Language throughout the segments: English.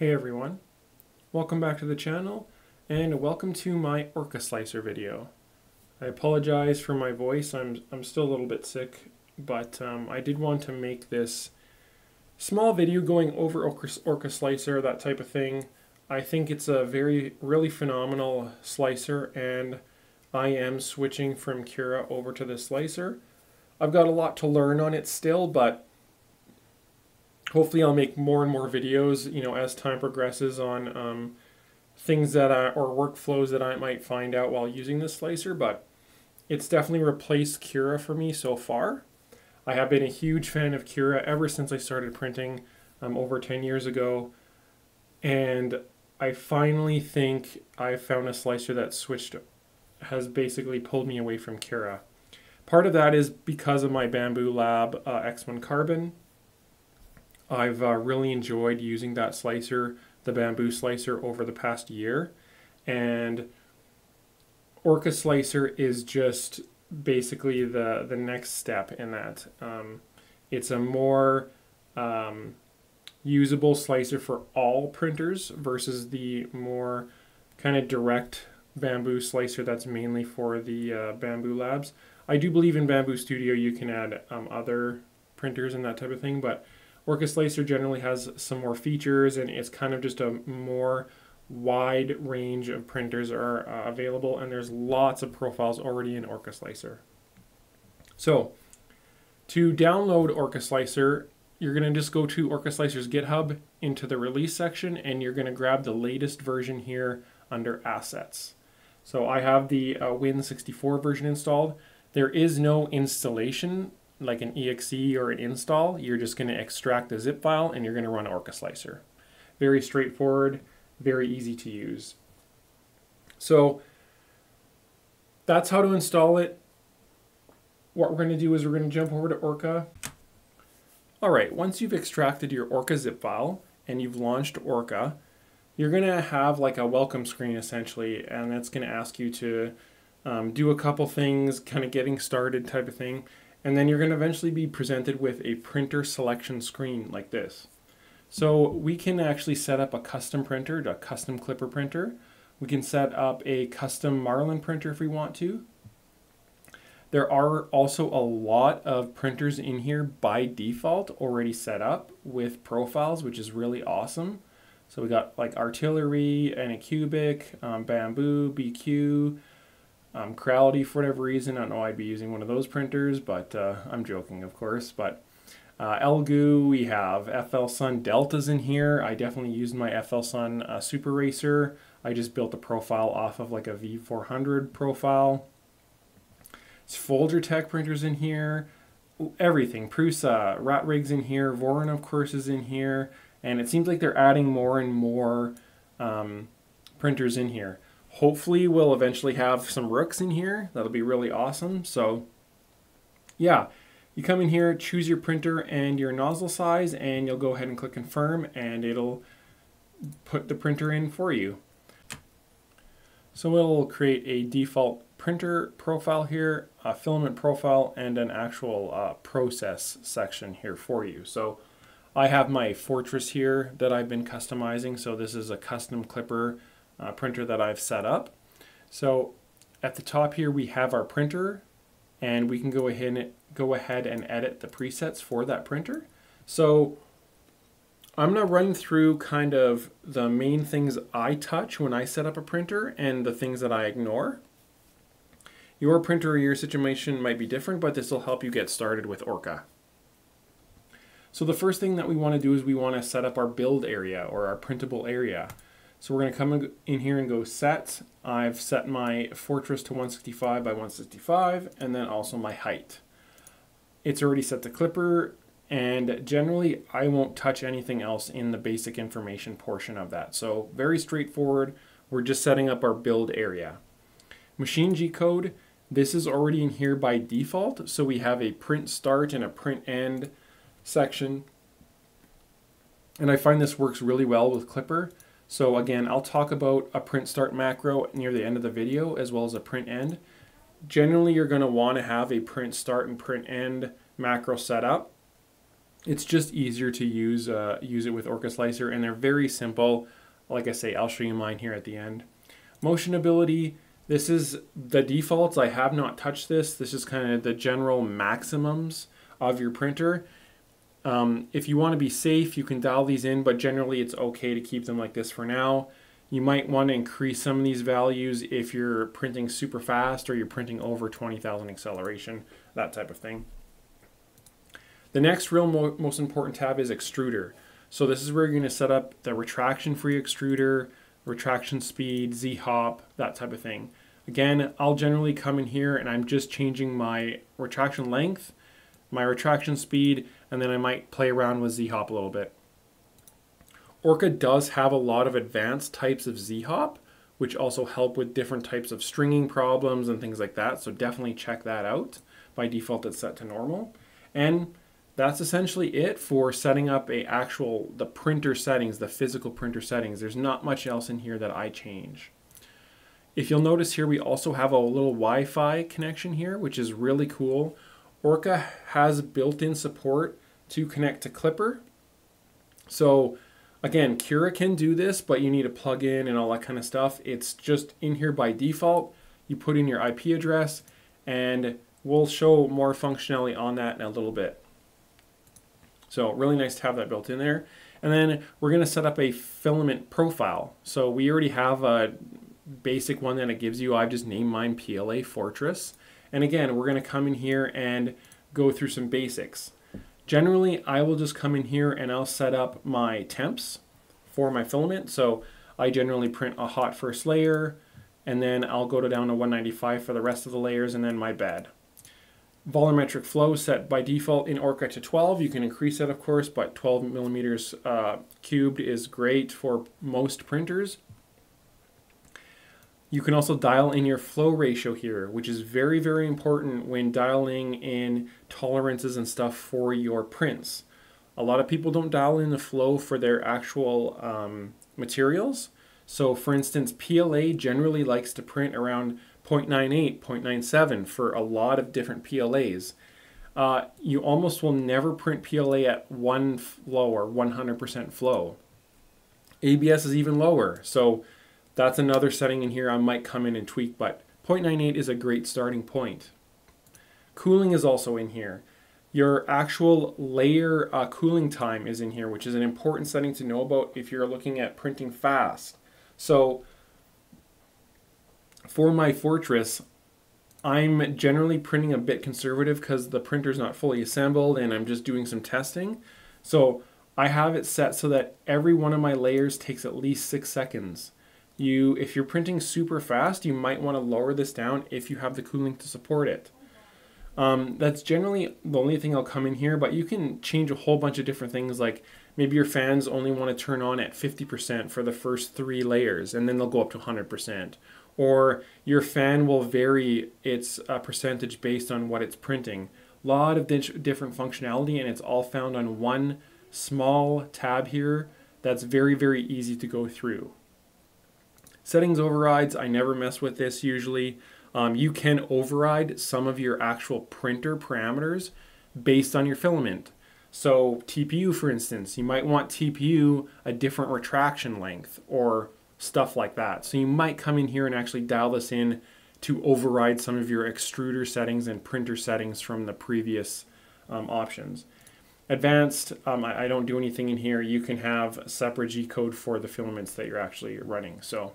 Hey everyone, welcome back to the channel and welcome to my Orca Slicer video. I apologize for my voice, I'm, I'm still a little bit sick, but um, I did want to make this small video going over Orca, Orca Slicer, that type of thing. I think it's a very, really phenomenal slicer and I am switching from Cura over to the slicer. I've got a lot to learn on it still, but hopefully I'll make more and more videos, you know, as time progresses on um, things that I, or workflows that I might find out while using this slicer, but it's definitely replaced Cura for me so far. I have been a huge fan of Cura ever since I started printing um, over 10 years ago, and I finally think I found a slicer that switched, has basically pulled me away from Cura. Part of that is because of my Bambu Lab uh, X1 Carbon, I've uh, really enjoyed using that slicer, the Bambu slicer, over the past year. And Orca Slicer is just basically the, the next step in that. Um, it's a more um, usable slicer for all printers versus the more kind of direct Bambu slicer that's mainly for the uh, Bambu Labs. I do believe in Bambu Studio you can add um, other printers and that type of thing, but Orca Slicer generally has some more features and it's kind of just a more wide range of printers are uh, available and there's lots of profiles already in Orca Slicer. So to download Orca Slicer, you're going to just go to Orca Slicer's GitHub into the release section and you're going to grab the latest version here under assets. So I have the uh, Win64 version installed. There is no installation like an exe or an install, you're just going to extract the zip file and you're going to run Orca Slicer. Very straightforward, very easy to use. So that's how to install it. What we're going to do is we're going to jump over to Orca. All right, once you've extracted your Orca zip file and you've launched Orca, you're going to have like a welcome screen essentially, and it's going to ask you to um, do a couple things, kind of getting started type of thing. And then you're going to eventually be presented with a printer selection screen like this. So we can actually set up a custom printer, a custom Klipper printer. We can set up a custom Marlin printer if we want to. There are also a lot of printers in here by default already set up with profiles, which is really awesome. So we got like artillery, Anycubic, um, Bambu, BQ, um, Creality, for whatever reason, I don't know I'd be using one of those printers, but uh, I'm joking, of course. But uh, Elegoo, we have FLSun Deltas in here. I definitely used my FLSun uh, Super Racer. I just built a profile off of like a V400 profile. It's Folger Tech printers in here. Everything. Prusa, Rat Rigs in here. Voron, of course, is in here. And it seems like they're adding more and more um, printers in here. Hopefully we'll eventually have some rooks in here. That'll be really awesome. So yeah, you come in here, choose your printer and your nozzle size, and you'll go ahead and click confirm and it'll put the printer in for you. So it'll create a default printer profile here, a filament profile, and an actual uh, process section here for you. So I have my Fortress here that I've been customizing. So this is a custom Klipper uh, printer that I've set up. So at the top here we have our printer and we can go ahead and go ahead and edit the presets for that printer. So I'm going to run through kind of the main things I touch when I set up a printer and the things that I ignore. Your printer or your situation might be different, but this will help you get started with Orca. So the first thing that we want to do is we want to set up our build area or our printable area. So we're going to come in here and go set. I've set my fortress to 165 by 165 and then also my height. It's already set to Klipper and generally I won't touch anything else in the basic information portion of that. So very straightforward. We're just setting up our build area. Machine G code, this is already in here by default. So we have a print start and a print end section. And I find this works really well with Klipper. So again, I'll talk about a print start macro near the end of the video as well as a print end. Generally, you're going to want to have a print start and print end macro set up. it's just easier to use uh, use it with Orca Slicer, and they're very simple. Like I say, I'll show you mine here at the end. Motion ability. This is the defaults. I have not touched this. This is kind of the general maximums of your printer. Um, if you want to be safe, you can dial these in, but generally it's okay to keep them like this for now. You might want to increase some of these values if you're printing super fast or you're printing over 20,000 acceleration, that type of thing. The next real mo most important tab is extruder. So this is where you're going to set up the retraction free extruder, retraction speed, Z-hop, that type of thing. Again, I'll generally come in here and I'm just changing my retraction length, my retraction speed, and then I might play around with Z-hop a little bit. Orca does have a lot of advanced types of Z-hop, which also help with different types of stringing problems and things like that. So definitely check that out. By default, it's set to normal. And that's essentially it for setting up a actual, the printer settings, the physical printer settings. There's not much else in here that I change. If you'll notice here, we also have a little Wi-Fi connection here, which is really cool. Orca has built-in support to connect to Klipper. So again, Cura can do this, but you need a plug-in and all that kind of stuff. It's just in here by default. You put in your IP address and we'll show more functionality on that in a little bit. So really nice to have that built in there. And then we're going to set up a filament profile. So we already have a basic one that it gives you. I've just named mine PLA Fortress. And again, we're going to come in here and go through some basics. Generally, I will just come in here and I'll set up my temps for my filament. So I generally print a hot first layer, and then I'll go to down to 195 for the rest of the layers, and then my bed. Volumetric flow set by default in Orca to 12. You can increase that, of course, but 12 millimeters uh, cubed is great for most printers. You can also dial in your flow ratio here, which is very, very important when dialing in tolerances and stuff for your prints. A lot of people don't dial in the flow for their actual um, materials. So for instance, PLA generally likes to print around 0.98, 0.97 for a lot of different PLAs. Uh, you almost will never print PLA at one flow or 100% flow. ABS is even lower, so that's another setting in here I might come in and tweak, but 0.98 is a great starting point. Cooling is also in here. Your actual layer uh, cooling time is in here, which is an important setting to know about if you're looking at printing fast. So for my Fortress, I'm generally printing a bit conservative because the printer's not fully assembled and I'm just doing some testing. So I have it set so that every one of my layers takes at least six seconds. You, if you're printing super fast, you might want to lower this down if you have the cooling to support it. Um, that's generally the only thing I'll come in here, but you can change a whole bunch of different things like maybe your fans only want to turn on at 50% for the first three layers and then they'll go up to 100% or your fan will vary its uh, percentage based on what it's printing. A lot of di different functionality and it's all found on one small tab here that's very, very easy to go through. Settings overrides, I never mess with this usually. Um, you can override some of your actual printer parameters based on your filament. So TPU, for instance, you might want TPU a different retraction length or stuff like that. So you might come in here and actually dial this in to override some of your extruder settings and printer settings from the previous um, options. Advanced, um, I, I, don't do anything in here. You can have separate G code for the filaments that you're actually running. So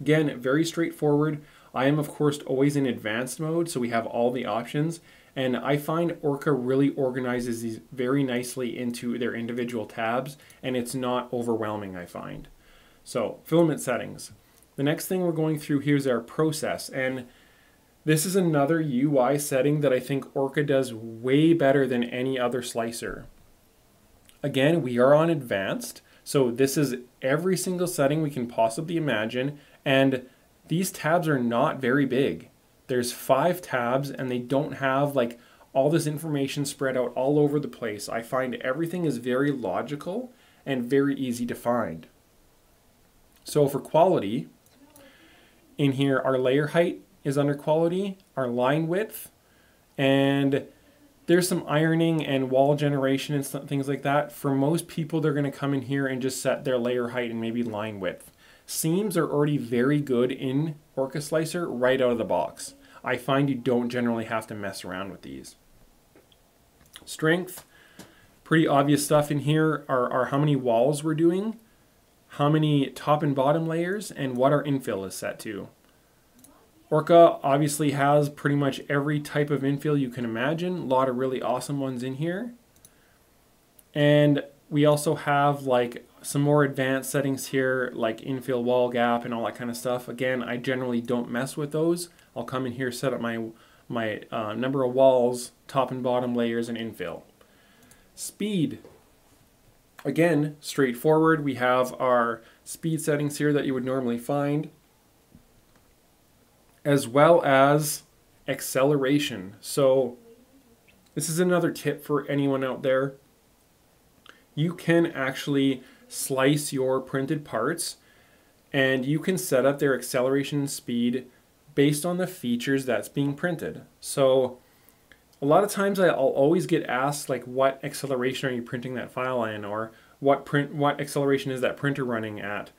again, very straightforward. I am of course always in advanced mode, so we have all the options. And I find Orca really organizes these very nicely into their individual tabs, and it's not overwhelming, I find. So filament settings. The next thing we're going through here is our process. And this is another UI setting that I think Orca does way better than any other slicer. Again, we are on advanced. So this is every single setting we can possibly imagine. And these tabs are not very big. There's five tabs and they don't have like all this information spread out all over the place. I find everything is very logical and very easy to find. So for quality, in here our layer height is under quality, our line width, and there's some ironing and wall generation and things like that. For most people, they're going to come in here and just set their layer height and maybe line width. Seams are already very good in Orca Slicer right out of the box. I find you don't generally have to mess around with these. Strength, pretty obvious stuff in here are, are how many walls we're doing, how many top and bottom layers, and what our infill is set to. Orca obviously has pretty much every type of infill you can imagine. A lot of really awesome ones in here. And we also have like some more advanced settings here like infill wall gap and all that kind of stuff. Again, I generally don't mess with those. I'll come in here, set up my, my uh, number of walls, top and bottom layers, and infill. Speed. Again, straightforward. We have our speed settings here that you would normally find as well as acceleration. So this is another tip for anyone out there. You can actually slice your printed parts and you can set up their acceleration speed based on the features that's being printed. So a lot of times I'll always get asked like what acceleration are you printing that file in or what print what acceleration is that printer running at.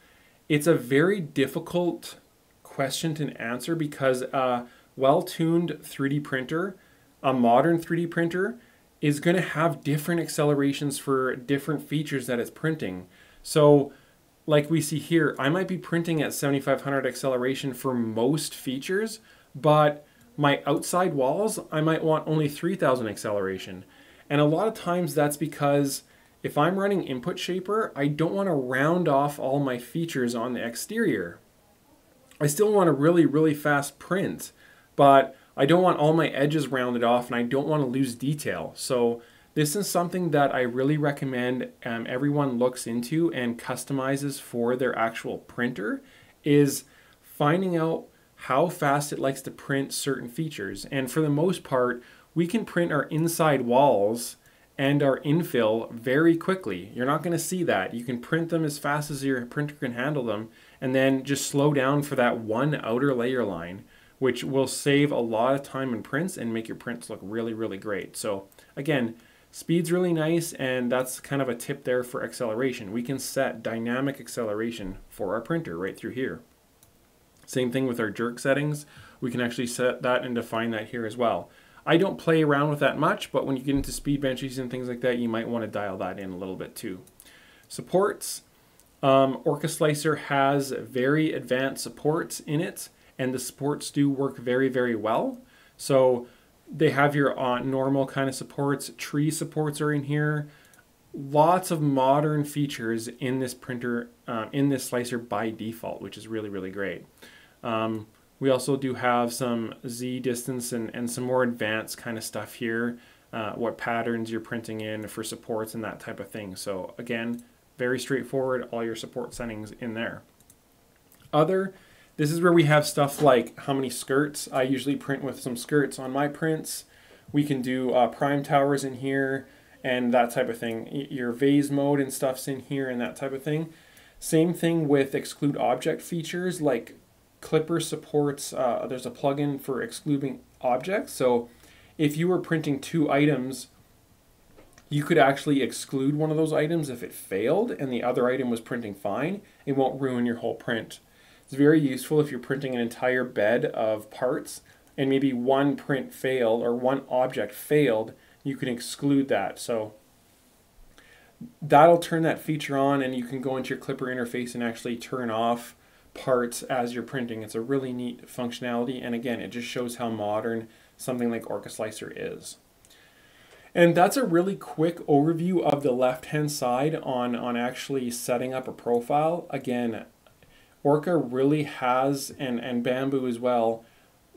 It's a very difficult question to answer because a well-tuned 3D printer, a modern 3D printer, is going to have different accelerations for different features that it's printing. So like we see here, I might be printing at 7500 acceleration for most features, but my outside walls, I might want only 3000 acceleration. And a lot of times that's because if I'm running Input Shaper, I don't want to round off all my features on the exterior. I still want a really, really fast print, but I don't want all my edges rounded off and I don't want to lose detail. So this is something that I really recommend um, everyone looks into and customizes for their actual printer is finding out how fast it likes to print certain features. And for the most part, we can print our inside walls and our infill very quickly. You're not going to see that. You can print them as fast as your printer can handle them and then just slow down for that one outer layer line, which will save a lot of time in prints and make your prints look really, really great. So again, speed's really nice and that's kind of a tip there for acceleration. We can set dynamic acceleration for our printer right through here. Same thing with our jerk settings. We can actually set that and define that here as well. I don't play around with that much, but when you get into speed benches and things like that, you might want to dial that in a little bit too. Supports, um, Orca Slicer has very advanced supports in it, and the supports do work very, very well. So they have your uh, normal kind of supports. Tree supports are in here. Lots of modern features in this printer, uh, in this slicer by default, which is really, really great. Um, we also do have some Z distance and, and some more advanced kind of stuff here. Uh, what patterns you're printing in for supports and that type of thing. So again, very straightforward, all your support settings in there. Other, this is where we have stuff like how many skirts. I usually print with some skirts on my prints. We can do uh, prime towers in here and that type of thing. Your vase mode and stuff's in here and that type of thing. Same thing with exclude object features like Klipper supports, uh, there's a plugin for excluding objects. So if you were printing two items you could actually exclude one of those items if it failed and the other item was printing fine. It won't ruin your whole print. It's very useful if you're printing an entire bed of parts and maybe one print failed or one object failed, you can exclude that. So that'll turn that feature on and you can go into your Klipper interface and actually turn off parts as you're printing. It's a really neat functionality and again it just shows how modern something like Orca Slicer is. And that's a really quick overview of the left-hand side on, on actually setting up a profile. Again, Orca really has, and, and Bambu as well,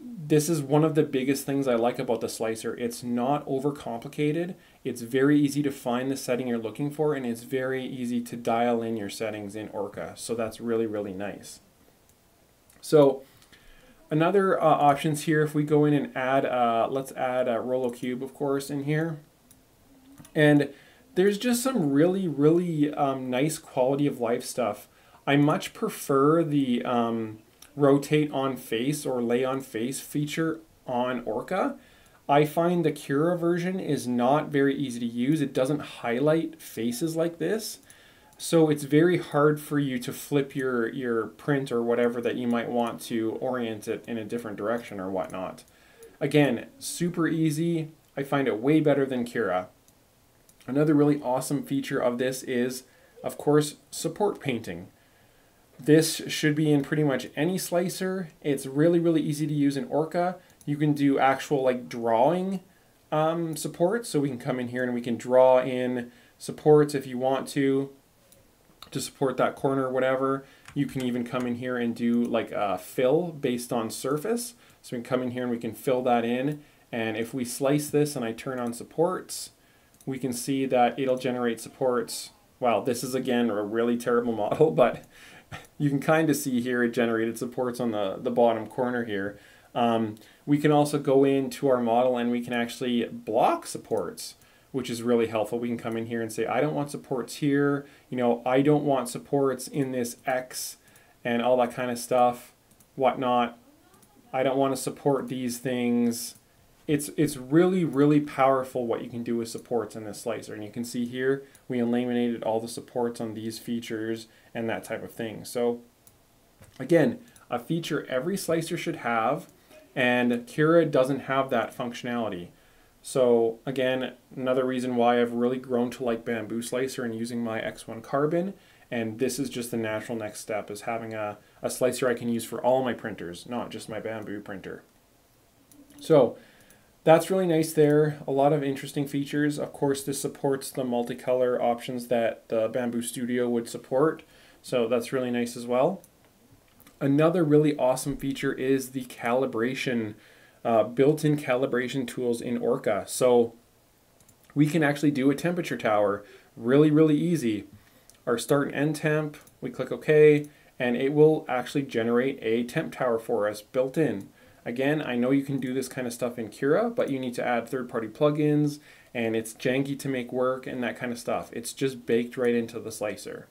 this is one of the biggest things I like about the slicer. It's not overcomplicated. It's very easy to find the setting you're looking for, and it's very easy to dial in your settings in Orca. So that's really, really nice. So another uh, options here, if we go in and add, uh, let's add a Rolo Cube, of course, in here. And there's just some really, really um, nice quality of life stuff. I much prefer the um, rotate on face or lay on face feature on Orca. I find the Cura version is not very easy to use. It doesn't highlight faces like this. So it's very hard for you to flip your, your print or whatever that you might want to orient it in a different direction or whatnot. Again, super easy. I find it way better than Cura. Another really awesome feature of this is, of course, support painting. This should be in pretty much any slicer. It's really, really easy to use in Orca. You can do actual like drawing um, supports. So we can come in here and we can draw in supports if you want to, to support that corner or whatever. You can even come in here and do like a fill based on surface. So we can come in here and we can fill that in. And if we slice this and I turn on supports, we can see that it'll generate supports. Well, this is again a really terrible model, but you can kind of see here it generated supports on the, the bottom corner here. Um, we can also go into our model and we can actually block supports, which is really helpful. We can come in here and say, I don't want supports here. You know, I don't want supports in this X and all that kind of stuff, whatnot. I don't want to support these things. It's, it's really, really powerful what you can do with supports in this slicer. And you can see here, we eliminated all the supports on these features and that type of thing. So again, a feature every slicer should have and Cura doesn't have that functionality. So again, another reason why I've really grown to like Bambu Slicer and using my X1 Carbon, and this is just the natural next step, is having a, a slicer I can use for all my printers, not just my Bambu printer. So that's really nice there. A lot of interesting features. Of course, this supports the multicolor options that the Bambu Studio would support. So that's really nice as well. Another really awesome feature is the calibration, uh, built-in calibration tools in Orca. So we can actually do a temperature tower really, really easy. Our start and end temp, we click OK, and it will actually generate a temp tower for us built in. Again, I know you can do this kind of stuff in Cura, but you need to add third-party plugins, and it's janky to make work and that kind of stuff. It's just baked right into the slicer.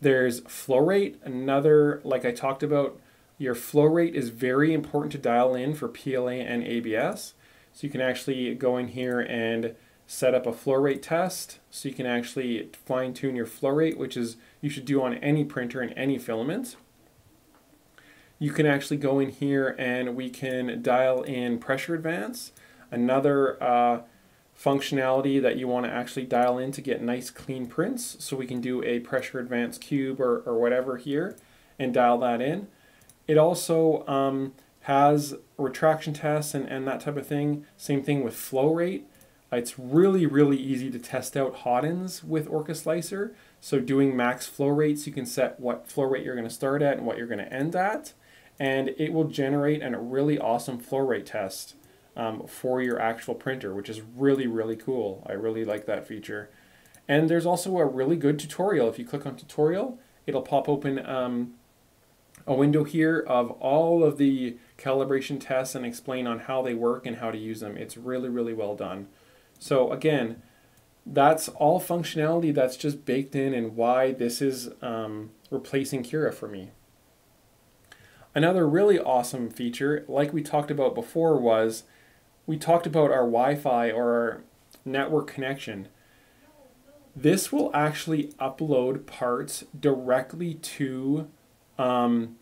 There's flow rate, another, like I talked about, your flow rate is very important to dial in for PLA and ABS. So you can actually go in here and set up a flow rate test. So you can actually fine tune your flow rate, which is you should do on any printer and any filament. You can actually go in here and we can dial in pressure advance. Another uh, functionality that you want to actually dial in to get nice clean prints. So we can do a pressure advance cube or, or whatever here and dial that in. It also um, has retraction tests and, and that type of thing. Same thing with flow rate. It's really, really easy to test out hot ends with Orca Slicer. So doing max flow rates, you can set what flow rate you're going to start at and what you're going to end at. And it will generate a really awesome flow rate test um, for your actual printer, which is really, really cool. I really like that feature. And there's also a really good tutorial. If you click on tutorial, it'll pop open um, a window here of all of the calibration tests and explain on how they work and how to use them. It's really, really well done. So again, that's all functionality that's just baked in and why this is um, replacing Cura for me. Another really awesome feature, like we talked about before, was we talked about our Wi-Fi or our network connection. This will actually upload parts directly to um,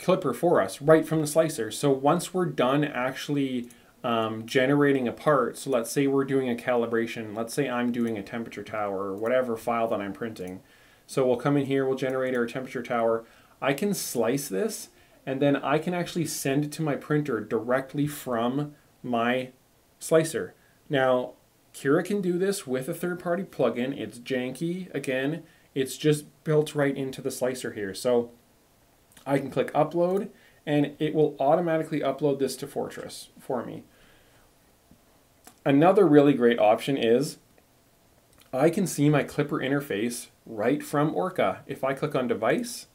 Klipper for us, right from the slicer. So once we're done actually um, generating a part, so let's say we're doing a calibration, let's say I'm doing a temperature tower or whatever file that I'm printing. So we'll come in here, we'll generate our temperature tower. I can slice this and then I can actually send it to my printer directly from my slicer. Now, Cura can do this with a third-party plugin. It's janky. Again, it's just built right into the slicer here. So I can click upload and it will automatically upload this to Fortress for me. Another really great option is I can see my Klipper interface right from Orca. If I click on device,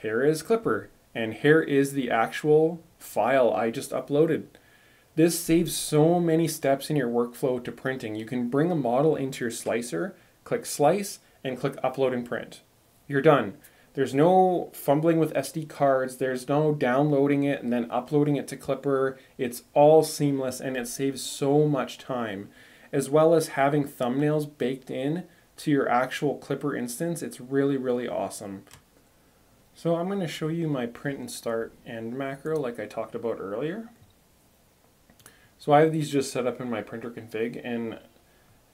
here is Klipper, And here is the actual file I just uploaded. This saves so many steps in your workflow to printing. You can bring a model into your slicer, click slice, and click upload and print. You're done. there's no fumbling with SD cards. There's no downloading it and then uploading it to Klipper. It's all seamless and it saves so much time. As well as having thumbnails baked in to your actual Klipper instance. It's really, really awesome. So I'm going to show you my print and start end macro like I talked about earlier. So I have these just set up in my printer config and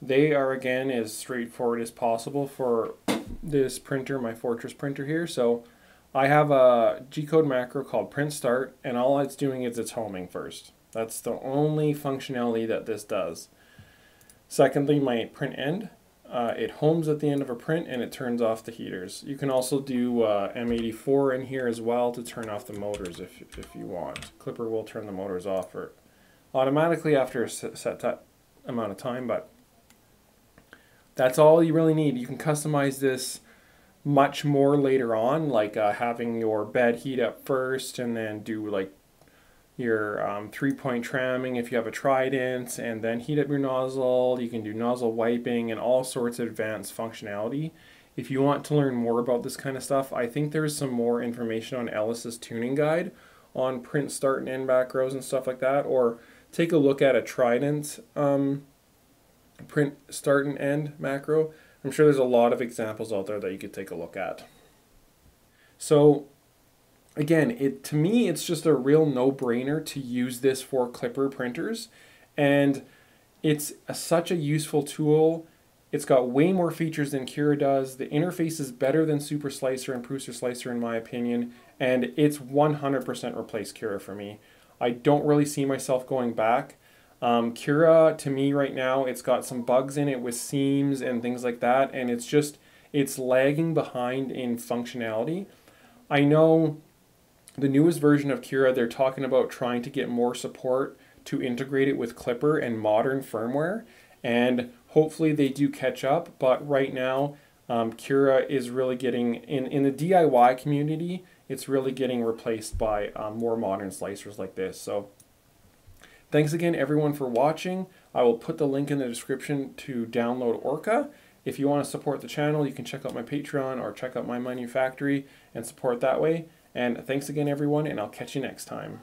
they are again as straightforward as possible for this printer, my Fortress printer here. So I have a G-code macro called print start and all it's doing is it's homing first. That's the only functionality that this does. Secondly, my print end, uh, it homes at the end of a print and it turns off the heaters. You can also do uh, M84 in here as well to turn off the motors if, if you want. Klipper will turn the motors off or automatically after a set amount of time, but that's all you really need. You can customize this much more later on, like uh, having your bed heat up first and then do like your um, three point tramming if you have a trident and then heat up your nozzle. You can do nozzle wiping and all sorts of advanced functionality. If you want to learn more about this kind of stuff, I think there's some more information on Ellis's tuning guide on print start and end macros and stuff like that, or take a look at a trident um, print start and end macro. I'm sure there's a lot of examples out there that you could take a look at. So again, it to me it's just a real no-brainer to use this for Klipper printers and it's a, such a useful tool. It's got way more features than Cura does. The interface is better than Super Slicer and Prusa Slicer in my opinion, and it's 100% replaced Cura for me. I don't really see myself going back. Um, Cura, to me right now, it's got some bugs in it with seams and things like that, and it's just, it's lagging behind in functionality. I know the newest version of Cura, they're talking about trying to get more support to integrate it with Klipper and modern firmware, and hopefully they do catch up, but right now, um, Cura is really getting, in, in the DIY community, it's really getting replaced by um, more modern slicers like this. So Thanks again everyone for watching. I will put the link in the description to download Orca. If you want to support the channel, you can check out my Patreon or check out MyMiniFactory and support that way. And thanks again everyone, and I'll catch you next time.